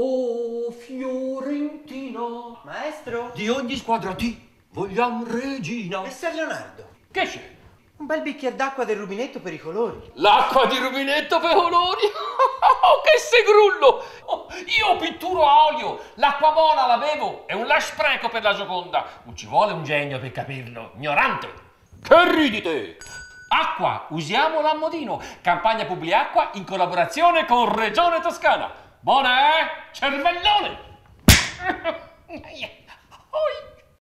Oh Fiorentina, Maestro? di ogni squadra ti vogliamo regina. Messer Leonardo, Che c'è? un bel bicchiere d'acqua del rubinetto per i colori. L'acqua di rubinetto per colori? Oh, che segrullo! Oh, io pitturo a olio, l'acqua buona la bevo, è un spreco per la Gioconda. Non ci vuole un genio per capirlo, ignorante. Che ridi te? Acqua, usiamola a modino. Campagna Publiacqua in collaborazione con Regione Toscana. 好来吃你们老